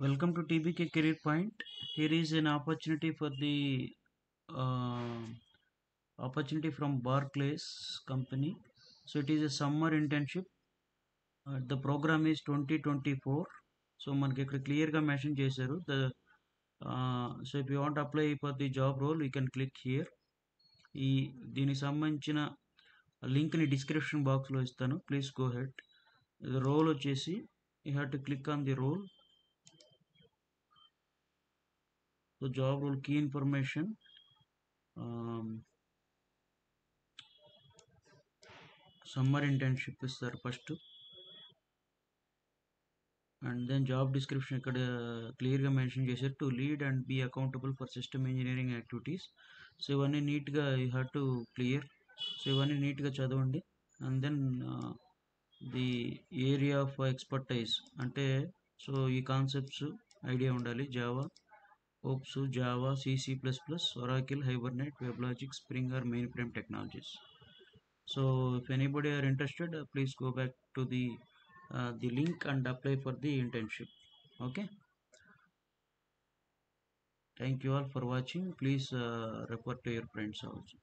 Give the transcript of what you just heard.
Welcome to TBK Career Point. Here is an opportunity for the uh, opportunity from Barclays company. So it is a summer internship. Uh, the program is 2024. So మనకి ఇక్కడ క్లియర్గా mention చేశారు the so if you want apply for the job role you can click here ఈ దీనికి సంబంధించిన లింక్ని description బాక్స్లో ఇస్తాను ప్లీజ్ గో హెడ్ రోల్ వచ్చేసి you have to click on the role so job information. కీ ఇన్ఫర్మేషన్ సమ్మర్ ఇంటర్న్షిప్ ఇస్తారు first and then job description ఇక్కడ క్లియర్గా మెన్షన్ చేశారు. To lead and be accountable for system engineering activities so ఇవన్నీ నీట్గా you have to clear so ఇవన్నీ నీట్గా చదవండి. And then the area of expertise అంటే సో ఈ కాన్సెప్ట్స్ ఐడియా ఉండాలి. Java OPSU, Java, C, C++, Oracle, Hibernate, WebLogic, Spring mainframe technologies. So if anybody are interested, uh, please go back to the uh, the link and apply for the internship. Okay. Thank you all for watching. Please uh, refer to your friends also.